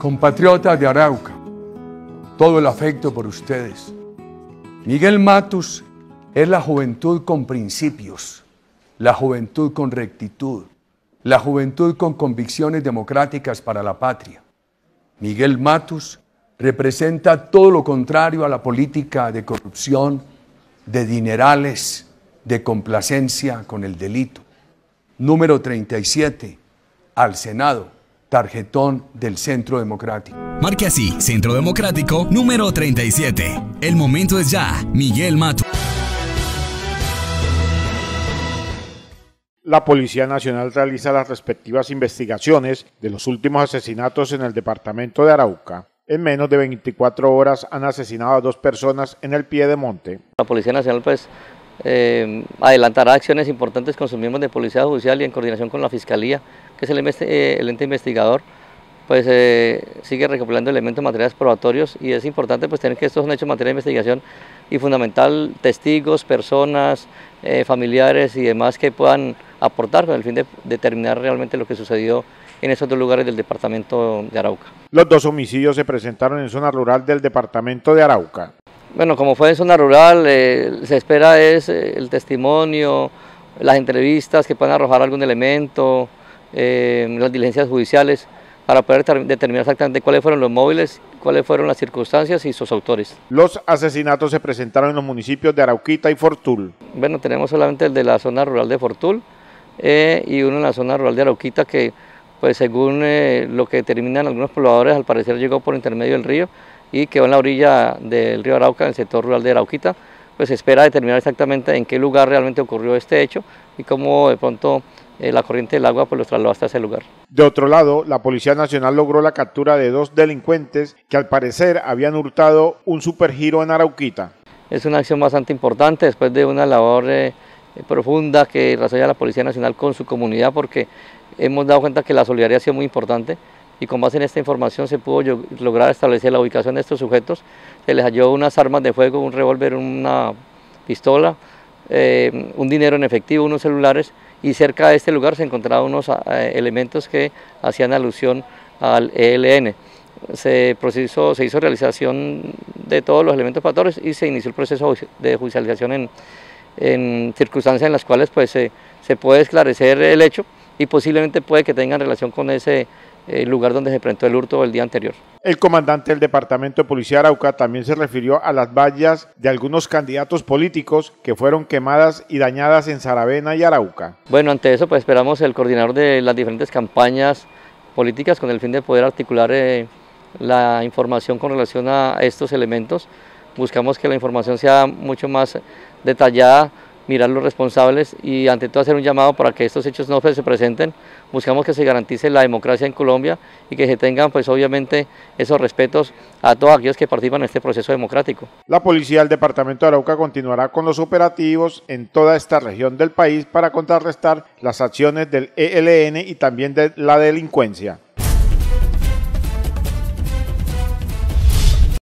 Compatriotas de Arauca, todo el afecto por ustedes. Miguel Matus es la juventud con principios, la juventud con rectitud, la juventud con convicciones democráticas para la patria. Miguel Matus representa todo lo contrario a la política de corrupción, de dinerales, de complacencia con el delito. Número 37, al Senado tarjetón del Centro Democrático. Marque así, Centro Democrático número 37. El momento es ya, Miguel Mato. La Policía Nacional realiza las respectivas investigaciones de los últimos asesinatos en el departamento de Arauca. En menos de 24 horas han asesinado a dos personas en el pie de monte. La Policía Nacional pues eh, adelantará acciones importantes con sus miembros de Policía Judicial y en coordinación con la Fiscalía que es el, eh, ente investigador, pues eh, sigue recopilando elementos materiales probatorios y es importante pues tener que estos son hechos materia de investigación y fundamental testigos, personas, eh, familiares y demás que puedan aportar con el fin de determinar realmente lo que sucedió en esos dos lugares del departamento de Arauca. Los dos homicidios se presentaron en zona rural del departamento de Arauca. Bueno, como fue en zona rural, se espera es el testimonio, las entrevistas que puedan arrojar algún elemento, eh, las diligencias judiciales para poder determinar exactamente cuáles fueron los móviles, cuáles fueron las circunstancias y sus autores. Los asesinatos se presentaron en los municipios de Arauquita y Fortul. Bueno, tenemos solamente el de la zona rural de Fortul eh, y uno en la zona rural de Arauquita que, pues según eh, lo que determinan algunos pobladores, al parecer llegó por intermedio del río y quedó en la orilla del río Arauca, en el sector rural de Arauquita, pues se espera determinar exactamente en qué lugar realmente ocurrió este hecho y cómo de pronto eh, la corriente del agua pues los trasladó hasta ese lugar. De otro lado, la Policía Nacional logró la captura de dos delincuentes que al parecer habían hurtado un supergiro en Arauquita. Es una acción bastante importante después de una labor eh, profunda que desarrolla la Policía Nacional con su comunidad porque hemos dado cuenta que la solidaridad ha sido muy importante y con base en esta información se pudo lograr establecer la ubicación de estos sujetos. Se les halló unas armas de fuego, un revólver, una pistola, eh, un dinero en efectivo, unos celulares y cerca de este lugar se encontraban unos ah, eh, elementos que hacían alusión al ELN. Se, procesó, se hizo realización de todos los elementos patores y se inició el proceso de judicialización en, en circunstancias en las cuales pues, se, se puede esclarecer el hecho y posiblemente puede que tengan relación con ese el lugar donde se presentó el hurto el día anterior. El comandante del Departamento de Policía Arauca también se refirió a las vallas de algunos candidatos políticos que fueron quemadas y dañadas en Saravena y Arauca. Bueno, ante eso pues esperamos el coordinador de las diferentes campañas políticas con el fin de poder articular eh, la información con relación a estos elementos. Buscamos que la información sea mucho más detallada mirar los responsables y ante todo hacer un llamado para que estos hechos no se presenten. Buscamos que se garantice la democracia en Colombia y que se tengan pues obviamente esos respetos a todos aquellos que participan en este proceso democrático. La policía del departamento de Arauca continuará con los operativos en toda esta región del país para contrarrestar las acciones del ELN y también de la delincuencia.